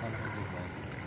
Yeah.